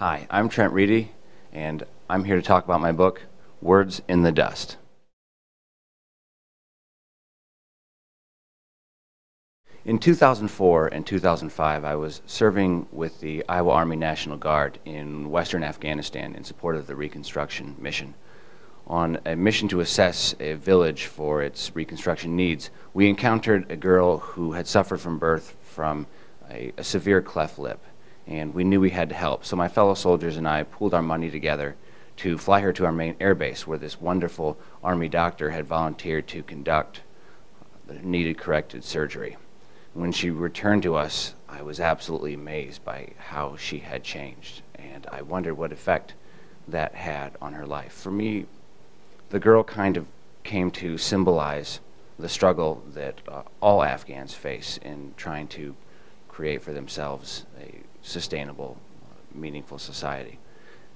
Hi, I'm Trent Reedy, and I'm here to talk about my book, Words in the Dust. In 2004 and 2005, I was serving with the Iowa Army National Guard in western Afghanistan in support of the Reconstruction Mission. On a mission to assess a village for its reconstruction needs, we encountered a girl who had suffered from birth from a, a severe cleft lip and we knew we had to help. So my fellow soldiers and I pooled our money together to fly her to our main air base where this wonderful Army doctor had volunteered to conduct the needed corrected surgery. When she returned to us, I was absolutely amazed by how she had changed, and I wondered what effect that had on her life. For me, the girl kind of came to symbolize the struggle that uh, all Afghans face in trying to create for themselves a sustainable, meaningful society.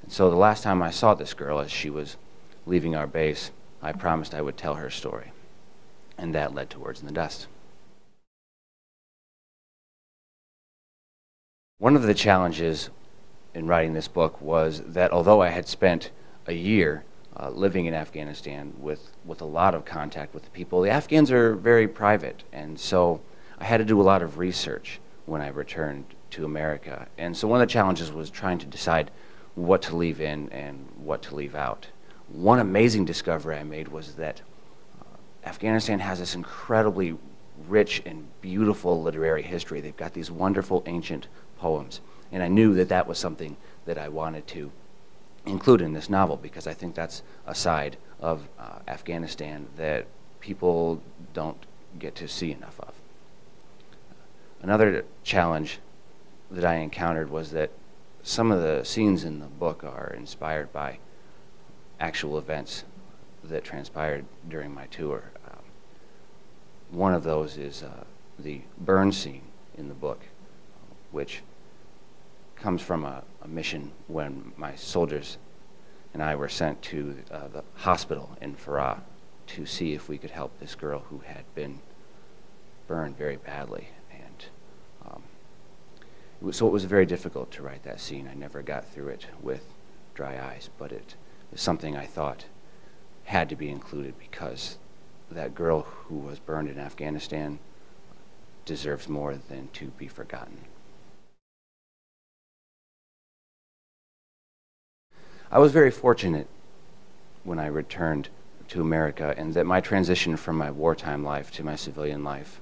And so the last time I saw this girl as she was leaving our base, I promised I would tell her story. And that led to Words in the Dust. One of the challenges in writing this book was that although I had spent a year uh, living in Afghanistan with, with a lot of contact with the people, the Afghans are very private, and so I had to do a lot of research when I returned to America. And so one of the challenges was trying to decide what to leave in and what to leave out. One amazing discovery I made was that uh, Afghanistan has this incredibly rich and beautiful literary history. They've got these wonderful ancient poems. And I knew that that was something that I wanted to include in this novel because I think that's a side of uh, Afghanistan that people don't get to see enough of. Another challenge that I encountered was that some of the scenes in the book are inspired by actual events that transpired during my tour. Um, one of those is uh, the burn scene in the book, which comes from a, a, mission when my soldiers and I were sent to uh, the hospital in Farah to see if we could help this girl who had been burned very badly so it was very difficult to write that scene. I never got through it with dry eyes, but it was something I thought had to be included because that girl who was burned in Afghanistan deserves more than to be forgotten. I was very fortunate when I returned to America and that my transition from my wartime life to my civilian life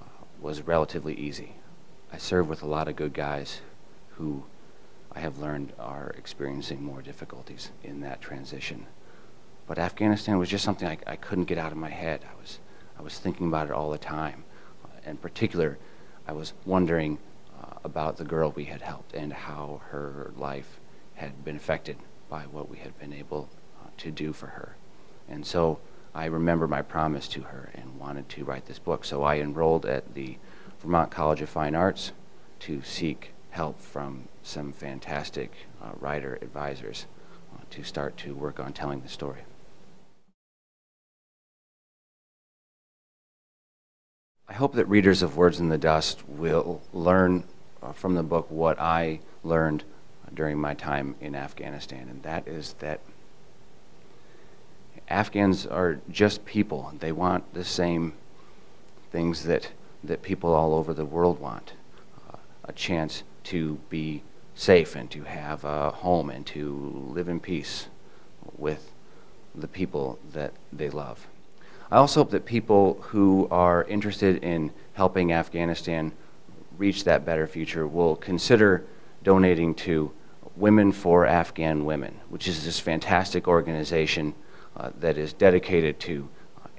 uh, was relatively easy. I serve with a lot of good guys who I have learned are experiencing more difficulties in that transition. But Afghanistan was just something I, I couldn't get out of my head. I was, I was thinking about it all the time. In particular, I was wondering uh, about the girl we had helped and how her life had been affected by what we had been able uh, to do for her. And so I remember my promise to her and wanted to write this book. So I enrolled at the Vermont College of Fine Arts to seek help from some fantastic uh, writer advisors uh, to start to work on telling the story. I hope that readers of Words in the Dust will learn uh, from the book what I learned during my time in Afghanistan, and that is that Afghans are just people. They want the same things that that people all over the world want uh, a chance to be safe and to have a home and to live in peace with the people that they love. I also hope that people who are interested in helping Afghanistan reach that better future will consider donating to Women for Afghan Women, which is this fantastic organization uh, that is dedicated to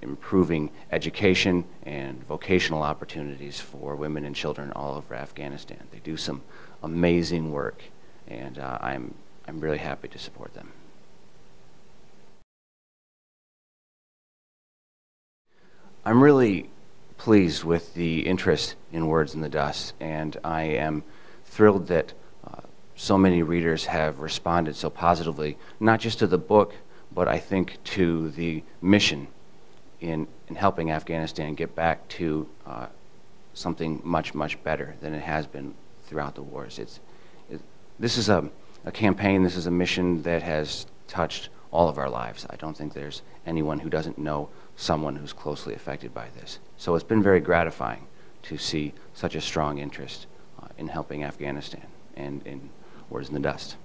improving education and vocational opportunities for women and children all over Afghanistan. They do some amazing work, and uh, I'm, I'm really happy to support them. I'm really pleased with the interest in Words in the Dust, and I am thrilled that uh, so many readers have responded so positively, not just to the book, but I think to the mission in, in helping Afghanistan get back to uh, something much, much better than it has been throughout the wars. It's, it, this is a, a campaign, this is a mission that has touched all of our lives. I don't think there's anyone who doesn't know someone who's closely affected by this. So it's been very gratifying to see such a strong interest uh, in helping Afghanistan and in Words in the Dust.